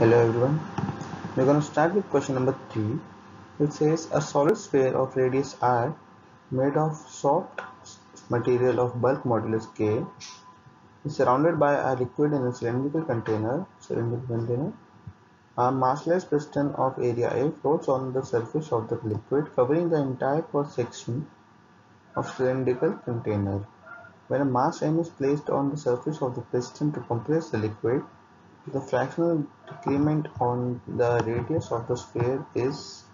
Hello everyone. We're going to start with question number 3. It says a solid sphere of radius r made of soft material of bulk modulus k is surrounded by a liquid in a cylindrical container. Cylindrical container. A massless piston of area A floats on the surface of the liquid covering the entire cross section of cylindrical container. When a mass m is placed on the surface of the piston to compress the liquid, the fractional decrement on the radius of the sphere is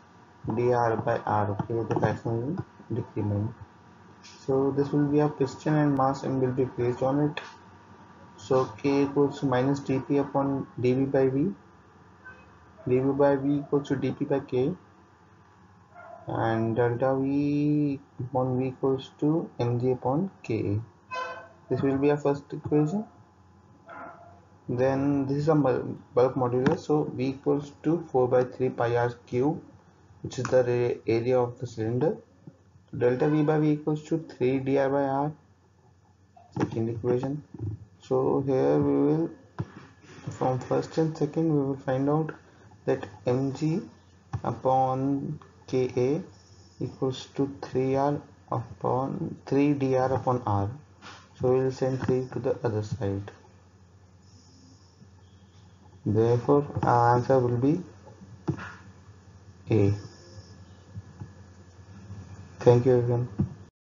dr by r. Okay, the fractional decrement. So this will be a piston and mass m will be placed on it. So k equals to minus dp upon dv by v. dv by v equals to dp by k and delta v upon v equals to mg upon k. This will be our first equation then this is a bulk modulus so v equals to 4 by 3 pi r cube which is the area of the cylinder. So delta v by v equals to 3 dr by r second equation. So here we will from first and second we will find out that mg upon ka equals to 3r upon 3 dr upon r. So we will send 3 to the other side Therefore, our answer will be A. Thank you everyone.